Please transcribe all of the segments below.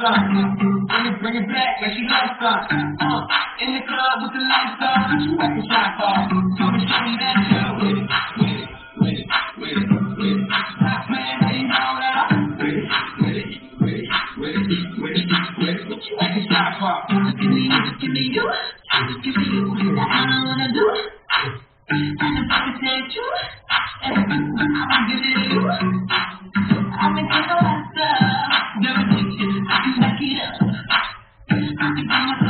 Bring it, bring it back like she loves some. Uh, in the club with the lights off, you like a shot. Come and show me that you're with it, with it, with it, with it, with it. Stop playing, you know that I'm with it, with it, with it, with it, with it, with it. You like a shot. Give me you, give me you, give me you. I wanna do. And if I can say it true, I'ma give it to you.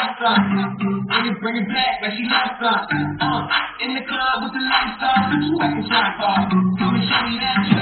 loves some. Bring it, bring it back like she loves some. Uh, in the club with the lights off, you like a shot ball. Come and show me that